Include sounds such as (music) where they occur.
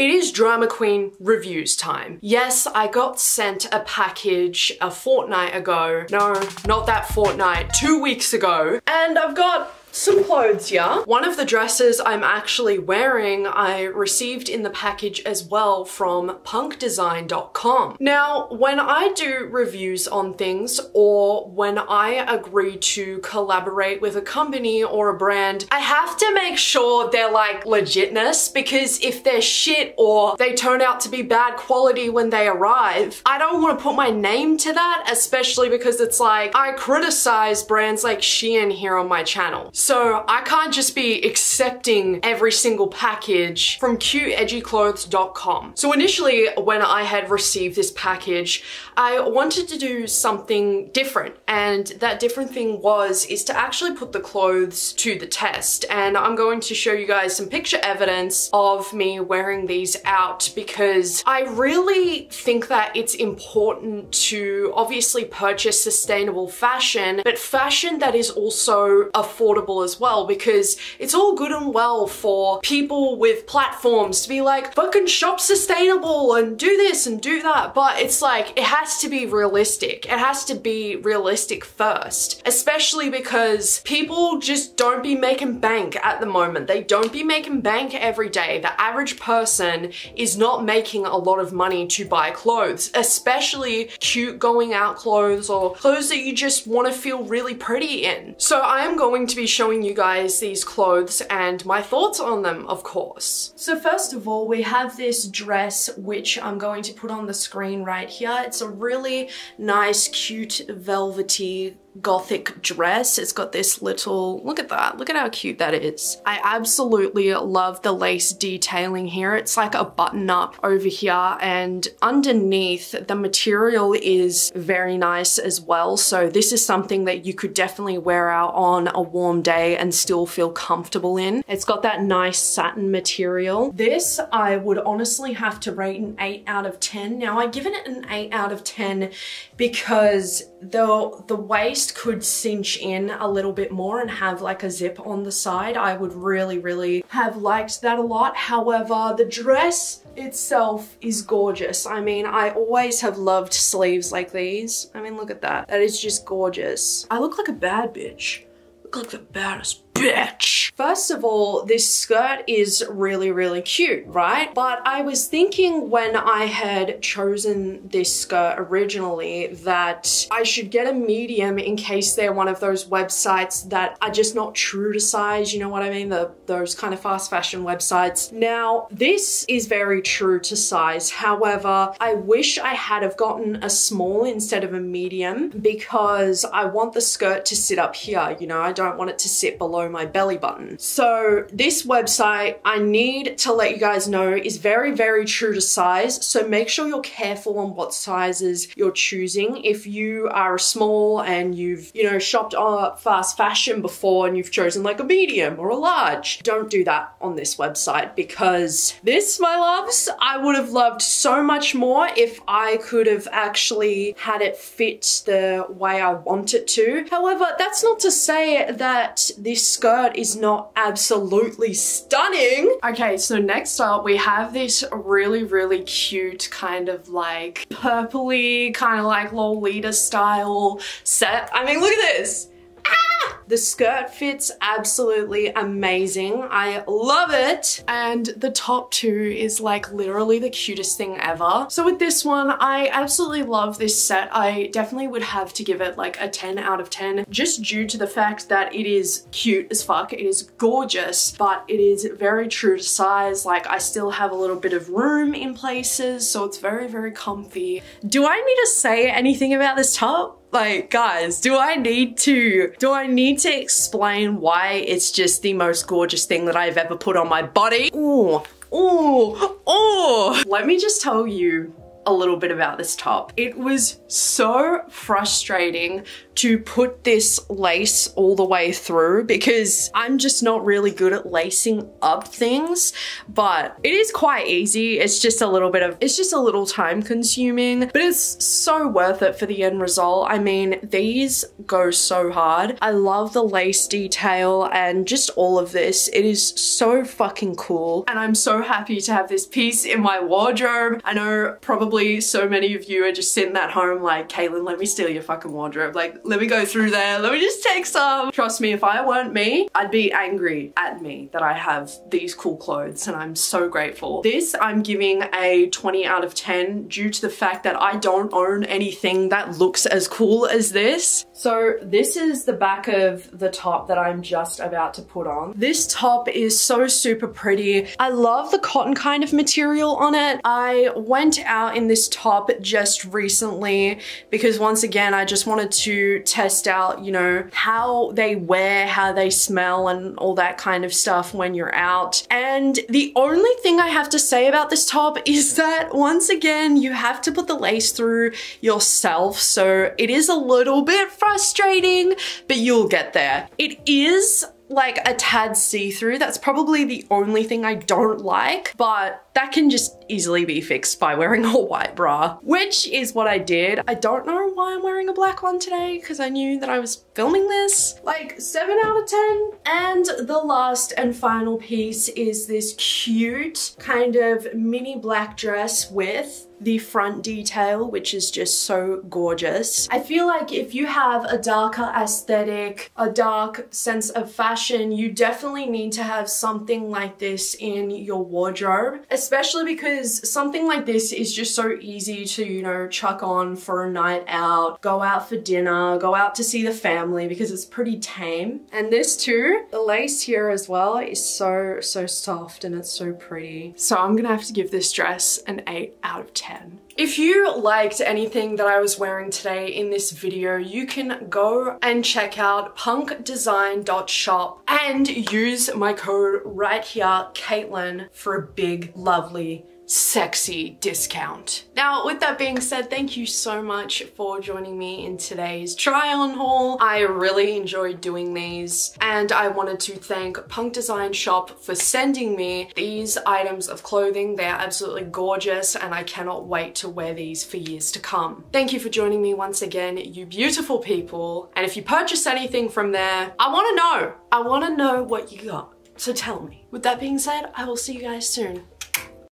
It is Drama Kween reviews time. Yes, I got sent a package a fortnight ago. No, not that fortnight, two weeks ago. And I've got some clothes yeah? One of the dresses I'm actually wearing I received in the package as well from punkdesign.com. Now, when I do reviews on things or when I agree to collaborate with a company or a brand, I have to make sure they're like legitness because if they're shit or they turn out to be bad quality when they arrive, I don't want to put my name to that, especially because it's like I criticize brands like Shein here on my channel. So I can't just be accepting every single package from cuteedgyclothes.com. So initially when I had received this package, I wanted to do something different and that different thing was is to actually put the clothes to the test and I'm going to show you guys some picture evidence of me wearing these out because I really think that it's important to obviously purchase sustainable fashion but fashion that is also affordable as well because it's all good and well for people with platforms to be like, fucking shop sustainable and do this and do that. But it's like, it has to be realistic. It has to be realistic first, especially because people just don't be making bank at the moment. They don't be making bank every day. The average person is not making a lot of money to buy clothes, especially cute going out clothes or clothes that you just want to feel really pretty in. So I am going to be showing you guys these clothes and my thoughts on them, of course. So first of all, we have this dress, which I'm going to put on the screen right here. It's a really nice, cute, velvety gothic dress. It's got this little, look at that, look at how cute that is. I absolutely love the lace detailing here. It's like a button up over here and underneath the material is very nice as well. So this is something that you could definitely wear out on a warm day and still feel comfortable in. It's got that nice satin material. This I would honestly have to rate an 8 out of 10. Now I've given it an 8 out of 10 because the, the waist could cinch in a little bit more and have like a zip on the side. I would really, really have liked that a lot. However, the dress itself is gorgeous. I mean, I always have loved sleeves like these. I mean, look at that. That is just gorgeous. I look like a bad bitch. Look like the baddest bitch. First of all, this skirt is really, really cute, right? But I was thinking when I had chosen this skirt originally that I should get a medium in case they're one of those websites that are just not true to size, you know what I mean? The, those kind of fast fashion websites. Now, this is very true to size. However, I wish I had have gotten a small instead of a medium because I want the skirt to sit up here, you know, I don't want it to sit below my belly button. So this website, I need to let you guys know, is very, very true to size. So make sure you're careful on what sizes you're choosing. If you are a small and you've, you know, shopped on fast fashion before and you've chosen like a medium or a large, don't do that on this website because this, my loves, I would have loved so much more if I could have actually had it fit the way I want it to. However, that's not to say that this skirt is not absolutely stunning. Okay, so next up we have this really, really cute kind of like purpley, kind of like Lolita style set. I mean, look at this. The skirt fits absolutely amazing. I love it. And the top too is like literally the cutest thing ever. So with this one, I absolutely love this set. I definitely would have to give it like a 10 out of 10 just due to the fact that it is cute as fuck. It is gorgeous, but it is very true to size. Like I still have a little bit of room in places, so it's very, very comfy. Do I need to say anything about this top? Like, guys, do I need to, do I need to explain why it's just the most gorgeous thing that I've ever put on my body? Ooh, ooh, ooh. Let me just tell you a little bit about this top. It was so frustrating to put this lace all the way through because I'm just not really good at lacing up things, but it is quite easy. It's just a little bit of, it's just a little time consuming, but it's so worth it for the end result. I mean, these go so hard. I love the lace detail and just all of this. It is so fucking cool. And I'm so happy to have this piece in my wardrobe. I know probably so many of you are just sitting at home like, Kaytlyn, let me steal your fucking wardrobe. Like, let me go through there. Let me just take some. Trust me, if I weren't me, I'd be angry at me that I have these cool clothes and I'm so grateful. This I'm giving a 20 out of 10 due to the fact that I don't own anything that looks as cool as this. So this is the back of the top that I'm just about to put on. This top is so super pretty. I love the cotton kind of material on it. I went out this top just recently because once again, I just wanted to test out, you know, how they wear, how they smell and all that kind of stuff when you're out. And the only thing I have to say about this top (laughs) is that once again, you have to put the lace through yourself. So it is a little bit frustrating, but you'll get there. It is like a tad see-through. That's probably the only thing I don't like, but that can just easily be fixed by wearing a white bra, which is what I did. I don't know why I'm wearing a black one today because I knew that I was filming this. Like 7 out of 10. And the last and final piece is this cute kind of mini black dress with the front detail, which is just so gorgeous. I feel like if you have a darker aesthetic, a dark sense of fashion, you definitely need to have something like this in your wardrobe, especially because something like this is just so easy to, you know, chuck on for a night out, go out for dinner, go out to see the family because it's pretty tame. And this too, the lace here as well is so, so soft and it's so pretty. So I'm gonna have to give this dress an 8 out of 10. 10. If you liked anything that I was wearing today in this video, you can go and check out punkdesign.shop and use my code right here, Kaytlyn, for a big, lovely sexy discount. Now, with that being said, thank you so much for joining me in today's try on haul. I really enjoyed doing these and I wanted to thank Punk Design Shop for sending me these items of clothing. They are absolutely gorgeous and I cannot wait to wear these for years to come. Thank you for joining me once again, you beautiful people. And if you purchase anything from there, I wanna know. I wanna know what you got. So tell me. With that being said, I will see you guys soon.